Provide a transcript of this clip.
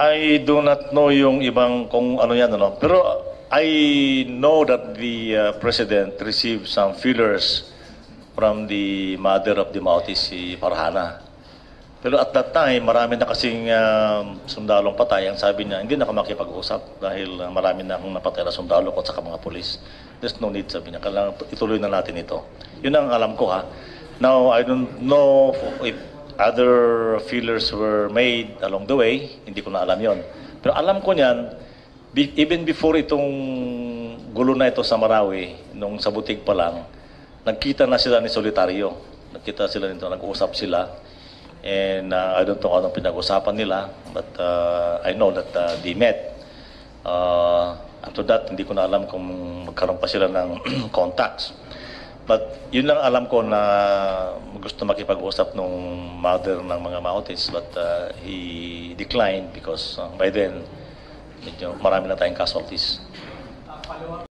I do not know yung ibang kung ano yan, ano. Pero I know that the uh, President received some feelers from the mother of the Mautis, si Farhana. Pero at that time, marami na kasing um, sundalong patay. Ang sabi niya, hindi na ako makipag-usap dahil uh, marami na akong napatay na sundalo ko at saka mga polis. There's no need, sabi niya. Kailangan ituloy na natin ito. Yun ang alam ko, ha. Now, I don't know if other feelers were made along the way. Hindi ko na alam yon. Pero alam ko niyan, even before itong gulo na ito sa Marawi, nung sa butig pa lang, nagkita na sila ni Solitario. Nagkita sila nito, nag-usap sila. And uh, I don't know anong pinag-usapan nila, but uh, I know that uh, they met. Uh, after that, hindi ko na alam kung magkaroon pa sila ng contacts. But yun lang alam ko na gusto makipag-usap nung mother ng mga Maotis, but uh, he declined because uh, by then, medyo marami na tayong casualties.